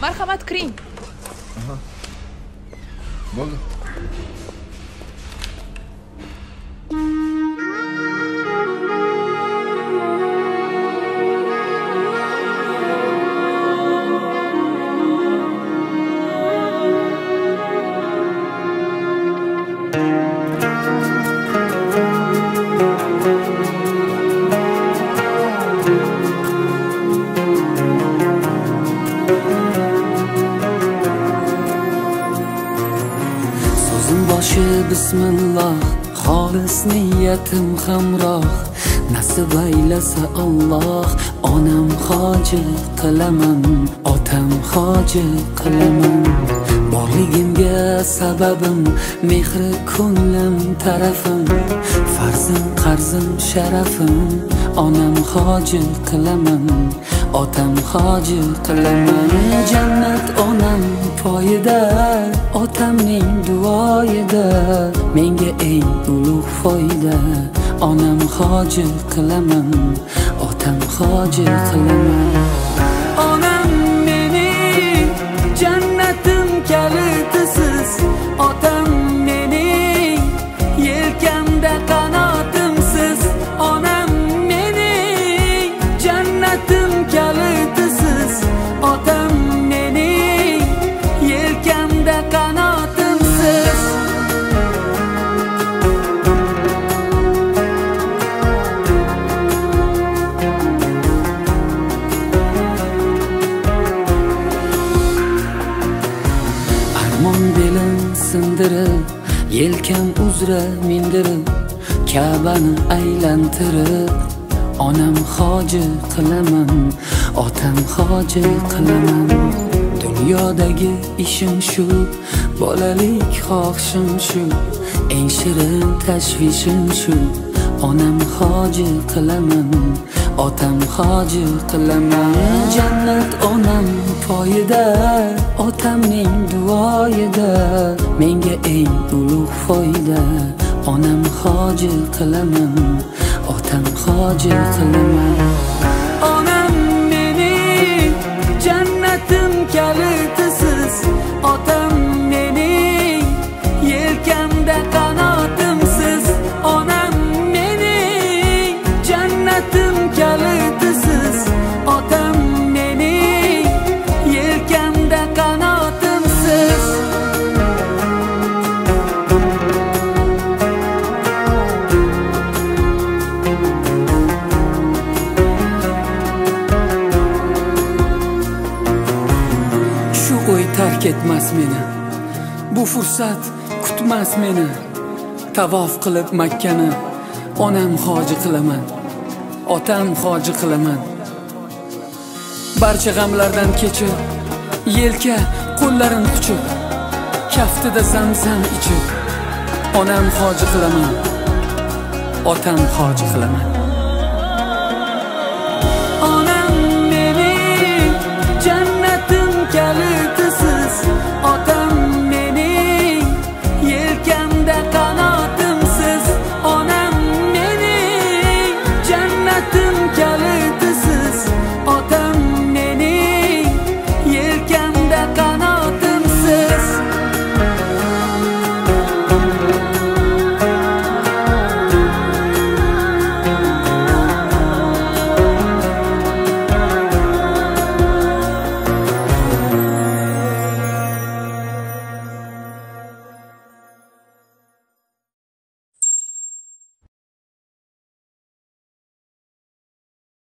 marhamat kiring. Bo'ldi. So'zim bismillah xolis niyatim hamroh. Nasib aylasa Alloh onam hoji qilaman otam hoji qilaman. Borligimga sababim mehri ko'nglim tarafim. Farzim qarzim sharafim onam hoji qilaman otam hoji qilaman. Jannat onam poyida otamning duoyida. Menga eng ulug' foyda onam hoji qilaman otam hoji qilaman. Onam sindirib yelkam uzra mindirib kabani aylantirib onam hoji qilaman otam hoji qilaman. Dunyodagi ishim shu bolalik xohishim shu eng shirin tashvishim shu. Onam hoji qilaman otam hoji qilaman. Jannat onam poyida otamning duoyida. Menga eng ulug' foyda onam hoji qilaman otam hoji qilaman. Shu o'y tark etmas meni. Bu fursat kutmas meni. Tavof qilib makkani onam hoji qilaman otam hoji qilaman. Barcha g'amlardan kechib yelka qo'llarim quchib kaftida zamzam ichib onam hoji qilaman otam hoji qilaman.